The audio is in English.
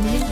Mm-hmm.